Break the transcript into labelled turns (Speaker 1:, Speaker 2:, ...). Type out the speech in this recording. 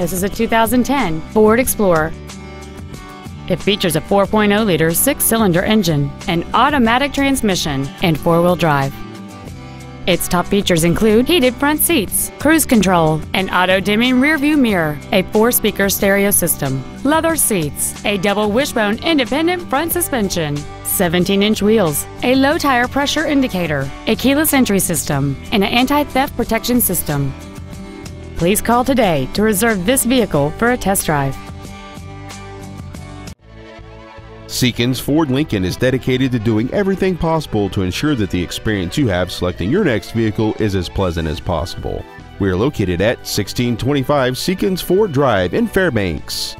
Speaker 1: This is a 2010 Ford Explorer. It features a 4.0-liter six-cylinder engine, an automatic transmission, and four-wheel drive. Its top features include heated front seats, cruise control, an auto-dimming rearview mirror, a four-speaker stereo system, leather seats, a double wishbone independent front suspension, 17-inch wheels, a low tire pressure indicator, a keyless entry system, and an anti-theft protection system. Please call today to reserve this vehicle for a test drive.
Speaker 2: Seekins Ford Lincoln is dedicated to doing everything possible to ensure that the experience you have selecting your next vehicle is as pleasant as possible. We are located at 1625 Seekins Ford Drive in Fairbanks.